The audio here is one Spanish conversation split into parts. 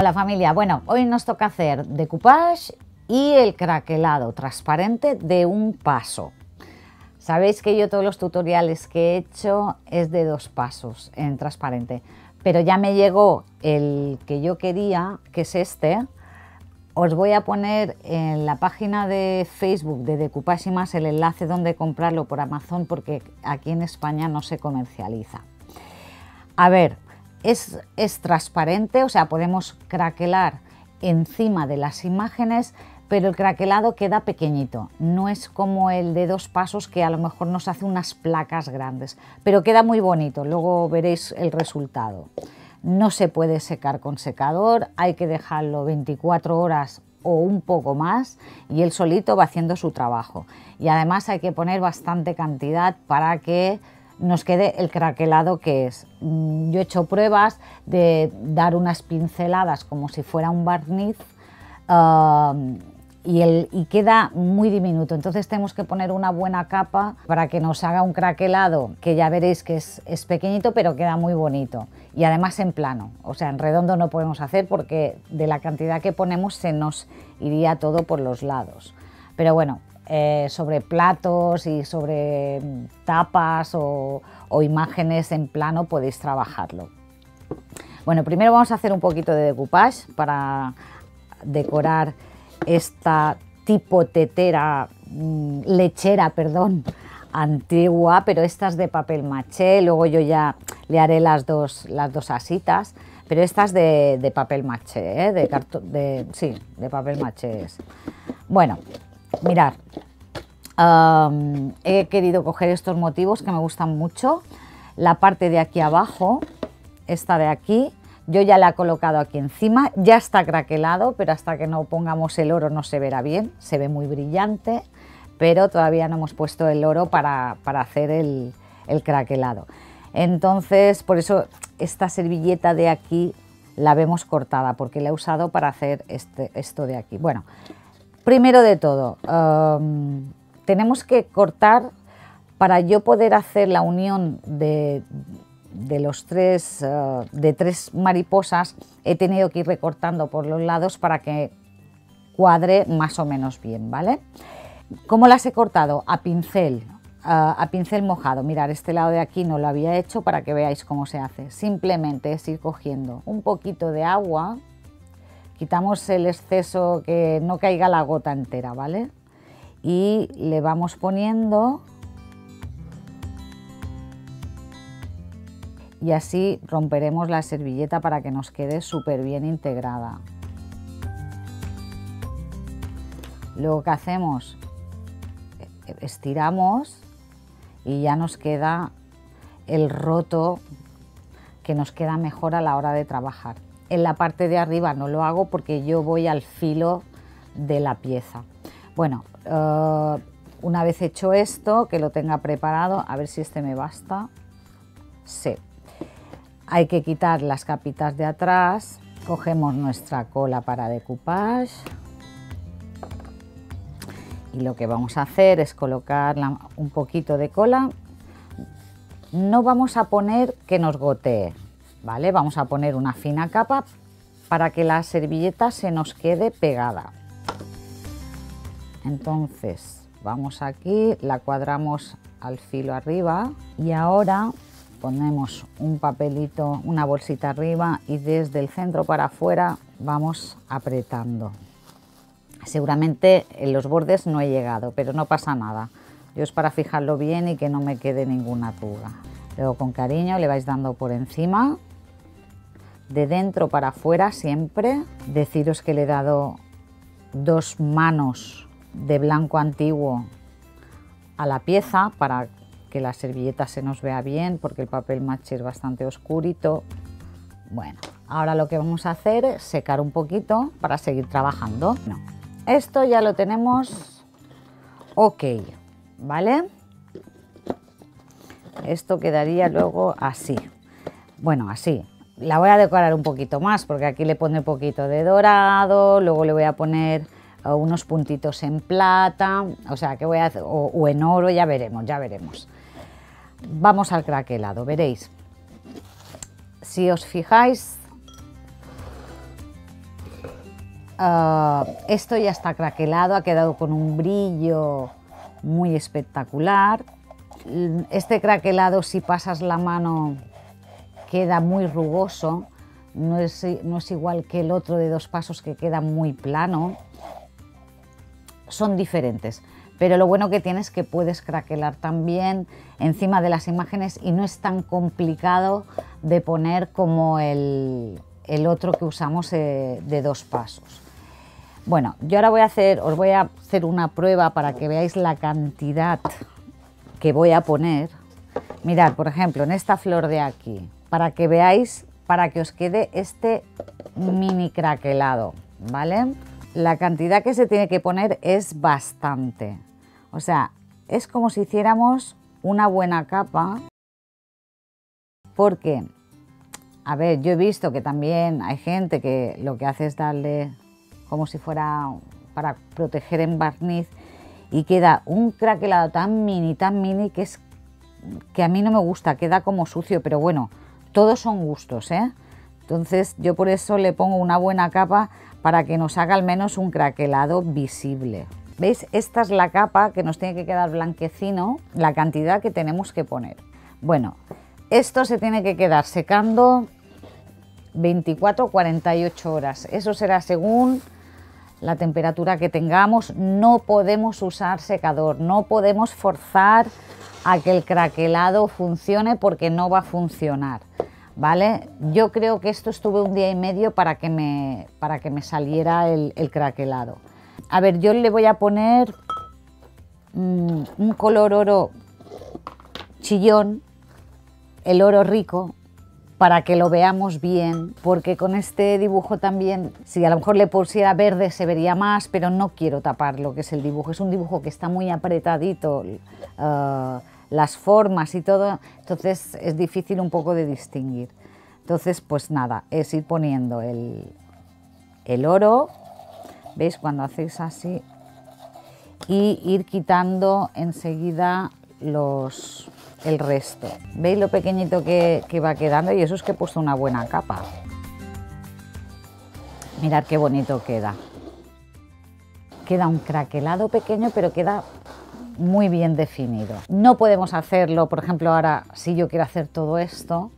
Hola familia, bueno, hoy nos toca hacer decoupage y el craquelado transparente de un paso. Sabéis que yo todos los tutoriales que he hecho es de dos pasos en transparente, pero ya me llegó el que yo quería, que es este. Os voy a poner en la página de Facebook de Decoupage y más el enlace donde comprarlo por Amazon porque aquí en España no se comercializa. A ver, es, transparente, o sea, podemos craquelar encima de las imágenes, pero el craquelado queda pequeñito, no es como el de dos pasos que a lo mejor nos hace unas placas grandes, pero queda muy bonito, luego veréis el resultado. No se puede secar con secador, hay que dejarlo 24 horas o un poco más y él solito va haciendo su trabajo. Y además hay que poner bastante cantidad para que nos quede el craquelado que es. Mm, yo he hecho pruebas de dar unas pinceladas como si fuera un barniz um, y, el, y queda muy diminuto. Entonces tenemos que poner una buena capa para que nos haga un craquelado que ya veréis que es, es pequeñito pero queda muy bonito. Y además en plano, o sea, en redondo no podemos hacer porque de la cantidad que ponemos se nos iría todo por los lados. Pero bueno, eh, sobre platos y sobre tapas o, imágenes en plano podéis trabajarlo. Bueno, primero vamos a hacer un poquito de decoupage para decorar esta tipo tetera, mm, lechera, perdón, antigua, pero esta es de papel maché, luego yo ya le haré las dos, las dos asitas, pero esta es de, papel maché, ¿eh? de, de, sí, de papel maché es. Bueno, Mirad, he querido coger estos motivos que me gustan mucho. La parte de aquí abajo, esta de aquí, yo ya la he colocado aquí encima, ya está craquelado, pero hasta que no pongamos el oro no se verá bien, se ve muy brillante, pero todavía no hemos puesto el oro para, hacer el, craquelado. Entonces, por eso esta servilleta de aquí la vemos cortada, porque la he usado para hacer este, esto de aquí. Bueno, Primero de todo, tenemos que cortar para yo poder hacer la unión de, los tres, eh, de tres mariposas, he tenido que ir recortando por los lados para que cuadre más o menos bien, ¿vale? ¿Cómo las he cortado? A pincel, a pincel mojado. Mirar, este lado de aquí no lo había hecho para que veáis cómo se hace. Simplemente es ir cogiendo un poquito de agua, quitamos el exceso, que no caiga la gota entera, ¿vale? Y le vamos poniendo y así romperemos la servilleta para que nos quede súper bien integrada. Luego que hacemos, estiramos y ya nos queda el roto que nos queda mejor a la hora de trabajar. En la parte de arriba no lo hago porque yo voy al filo de la pieza. Bueno, eh, una vez hecho esto, que lo tenga preparado, a ver si este me basta. Sí. Hay que quitar las capitas de atrás. Cogemos nuestra cola para decoupage. Y lo que vamos a hacer es colocar un poquito de cola. No vamos a poner que nos gotee, ¿vale? Vamos a poner una fina capa para que la servilleta se nos quede pegada. Entonces, vamos aquí, la cuadramos al filo arriba y ahora ponemos un papelito, una bolsita arriba y desde el centro para afuera vamos apretando. Seguramente en los bordes no he llegado, pero no pasa nada. Yo es para fijarlo bien y que no me quede ninguna arruga. Luego con cariño le vais dando por encima de dentro para afuera siempre. Deciros que le he dado dos manos de blanco antiguo a la pieza para que la servilleta se nos vea bien porque el papel maché es bastante oscurito. Bueno, ahora lo que vamos a hacer es secar un poquito para seguir trabajando. Esto ya lo tenemos ok, ¿vale? Esto quedaría luego así. Bueno, así, la voy a decorar un poquito más porque aquí le pone un poquito de dorado, luego le voy a poner eh, unos puntitos en plata, o sea, que voy a hacer, o, en oro, ya veremos, ya veremos. Vamos al craquelado, veréis. Si os fijáis, Ah, esto ya está craquelado, ha quedado con un brillo muy espectacular. Este craquelado, si pasas la mano, queda muy rugoso. No es, no es igual que el otro de dos pasos que queda muy plano. Son diferentes pero lo bueno que tienes es que puedes craquelar también encima de las imágenes y no es tan complicado de poner como el, otro que usamos eh, de dos pasos. Bueno, yo ahora voy a hacer, os voy a hacer una prueba para que veáis la cantidad que voy a poner. Mirad, por ejemplo, en esta flor de aquí, para que veáis, para que os quede este mini craquelado, ¿vale? La cantidad que se tiene que poner es bastante. O sea, es como si hiciéramos una buena capa porque, a ver, yo he visto que también hay gente que lo que hace es darle como si fuera para proteger en barniz y queda un craquelado tan mini, tan mini que es que a mí no me gusta, queda como sucio, pero bueno, todos son gustos, ¿eh? Entonces yo por eso le pongo una buena capa para que nos haga al menos un craquelado visible. ¿Veis? Esta es la capa que nos tiene que quedar blanquecino, la cantidad que tenemos que poner. Bueno, esto se tiene que quedar secando 24 48 horas. Eso será según la temperatura que tengamos. No podemos usar secador, no podemos forzar a que el craquelado funcione porque no va a funcionar. ¿Vale? Yo creo que esto estuve un día y medio para que me, para que me saliera el craquelado. A ver, yo le voy a poner mm, un color oro chillón, el oro rico, para que lo veamos bien, porque con este dibujo también, si a lo mejor le pusiera verde se vería más, pero no quiero tapar lo que es el dibujo. Es un dibujo que está muy apretadito, uh, las formas y todo, entonces es difícil un poco de distinguir. Entonces, pues nada, es ir poniendo el, el oro ¿Veis? Cuando hacéis así y ir quitando enseguida los, el resto. ¿Veis lo pequeñito que, va quedando? Y eso es que he puesto una buena capa. Mirad qué bonito queda. Queda un craquelado pequeño, pero queda muy bien definido. No podemos hacerlo, por ejemplo, ahora si yo quiero hacer todo esto,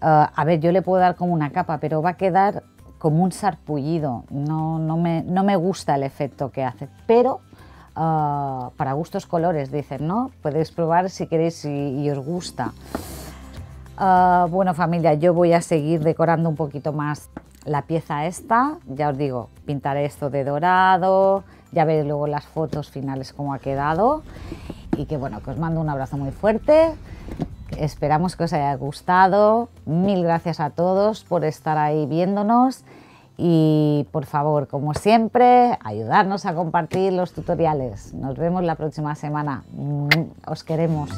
eh, a ver, yo le puedo dar como una capa, pero va a quedar como un sarpullido, no, no, me, no me gusta el efecto que hace, pero ah, para gustos colores, dicen, ¿no? Podéis probar si queréis y, os gusta. Ah, bueno familia, yo voy a seguir decorando un poquito más la pieza esta, ya os digo, pintaré esto de dorado, ya veréis luego las fotos finales cómo ha quedado y que bueno, que os mando un abrazo muy fuerte, Esperamos que os haya gustado. Mil gracias a todos por estar ahí viéndonos y por favor, como siempre, ayudarnos a compartir los tutoriales. Nos vemos la próxima semana. Os queremos.